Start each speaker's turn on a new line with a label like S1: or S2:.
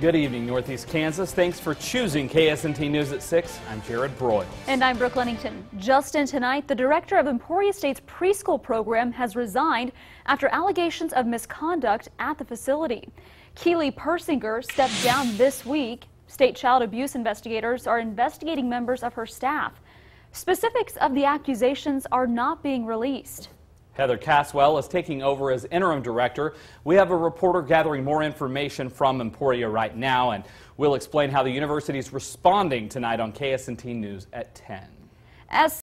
S1: Good evening, Northeast Kansas. Thanks for choosing KSNT News at 6. I'm Jared Broyles.
S2: And I'm Brooke Lennington. Just in tonight, the director of Emporia State's preschool program has resigned after allegations of misconduct at the facility. Keely Persinger stepped down this week. State child abuse investigators are investigating members of her staff. Specifics of the accusations are not being released.
S1: Heather Caswell is taking over as interim director. We have a reporter gathering more information from Emporia right now, and we'll explain how the university is responding tonight on KSNT News at 10.
S2: As